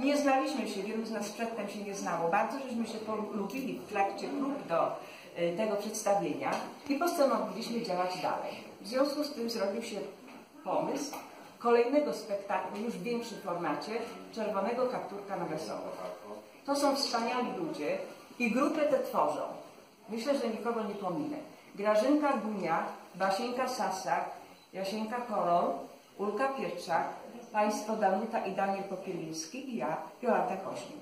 Nie znaliśmy się, wielu z nas przedtem się nie znało. Bardzo żeśmy się polubili w trakcie prób do y, tego przedstawienia i postanowiliśmy działać dalej. W związku z tym zrobił się pomysł kolejnego spektaklu, już w większym formacie, Czerwonego Kapturka na Wesoło. To są wspaniali ludzie, i grupę tę tworzą. Myślę, że nikogo nie pominę. Grażynka Gunia, Basieńka Sasak, Jasieńka Korol, Ulka Pietrzak, Państwo Danuta i Daniel Popieliński i ja, Jolanta Kośmin.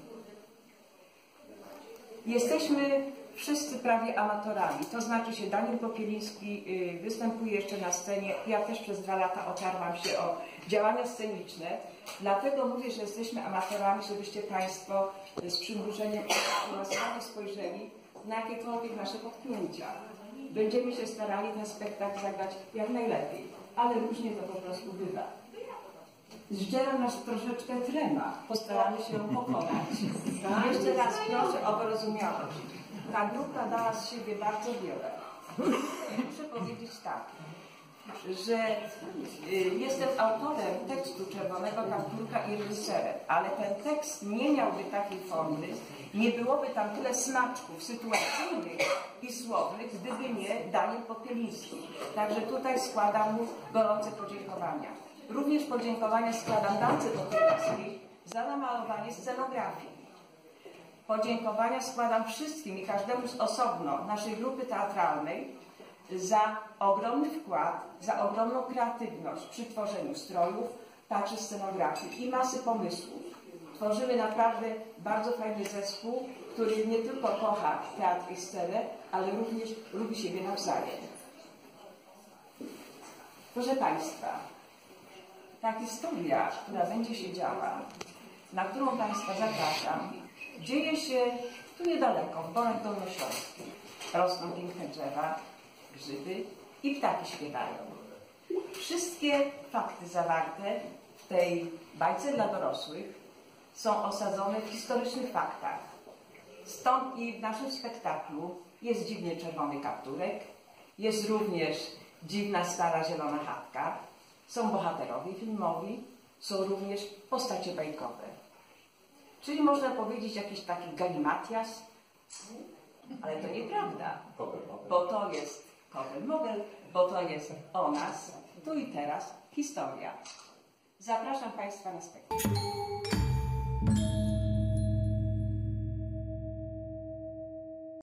Jesteśmy wszyscy prawie amatorami, to znaczy się Daniel Popieliński y, występuje jeszcze na scenie, ja też przez dwa lata otarłam się o działania sceniczne, dlatego mówię, że jesteśmy amatorami, żebyście Państwo z przymrużeniem na jakiekolwiek nasze potknięcia. Będziemy się starali ten spektakl zagrać jak najlepiej, ale różnie to po prostu bywa. Zdziera nas troszeczkę trema, postaramy się ją pokonać. Jeszcze raz proszę o wyrozumiałość. Ta grupa dała z siebie bardzo wiele. Muszę powiedzieć tak, że y, jestem autorem tekstu Czerwonego Kapturka i reżyserem, ale ten tekst nie miałby takiej formy, nie byłoby tam tyle smaczków sytuacyjnych i słownych, gdyby nie Daniel Popieliński. Także tutaj składam mu gorące podziękowania. Również podziękowania składam Dance Popielińskiej za namalowanie scenografii. Podziękowania składam wszystkim i każdemu z osobno naszej grupy teatralnej za ogromny wkład, za ogromną kreatywność przy tworzeniu strojów, także scenografii i masy pomysłów. Tworzymy naprawdę bardzo fajny zespół, który nie tylko kocha teatr i scenę, ale również lubi siebie nawzajem. Proszę Państwa, ta historia, która będzie się działa, na którą Państwa zapraszam, dzieje się tu niedaleko, w Borach Dolnośląskich. Rosną piękne drzewa, grzyby i ptaki śpiewają. Wszystkie fakty zawarte w tej bajce dla dorosłych są osadzone w historycznych faktach. Stąd i w naszym spektaklu jest dziwnie czerwony kapturek, jest również dziwna stara zielona chatka, są bohaterowie filmowi, są również postacie bajkowe. Czyli można powiedzieć jakiś taki galimatias, ale to nieprawda, bo to jest Cover Model, bo to jest o nas, tu i teraz, historia. Zapraszam Państwa na spektakl.